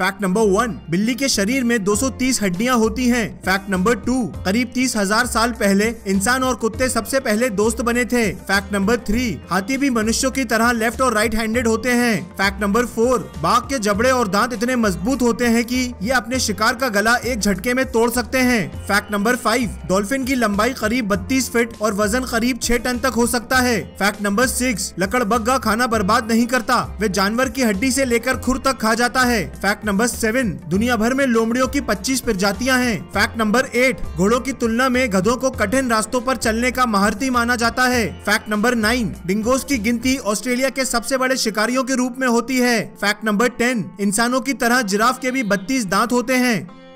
Fact number one बिल्ली के शरीर में 230 हड्डियाँ होती हैं। फैक्ट नंबर टू करीब तीस हज़ार साल पहले इंसान और कुत्ते सबसे पहले दोस्त बने थे। फैक्ट नंबर थ्री हाथी भी मनुष्यों की तरह लेफ़्ट और राइट हैंडेड होते हैं। फैक्ट नंबर फोर बाघ के जबड़े और दांत इतने मज़बूत होते हैं कि ये अपने शिकार का गला एक झटके में तोड़ सकते हैं। फैक्ट नंबर फाइव डॉल्फिन की लंबाई करीब बत्तीस फीट और वज़न करीब छह टन तक हो सकता है। फैक्ट नंबर सिक्स लकड़बग्गा खाना बर्बाद नहीं करता। वे जानवर की हड्डी से लेकर खुर तक खा जाता है। फैक्ट नंबर सेवन, दुनिया भर में लोमड़ियों की पच्चीस प्रजातियाँ हैं। फैक्ट नंबर एट घोड़ों की तुलना में गधों को कठिन रास्तों पर चलने का महारती माना जाता है। फैक्ट नंबर नाइन डिंगोस की गिनती ऑस्ट्रेलिया के सबसे बड़े शिकारियों के रूप में होती है। फैक्ट नंबर टेन इंसानों की तरह जिराफ के भी बत्तीस दांत होते हैं।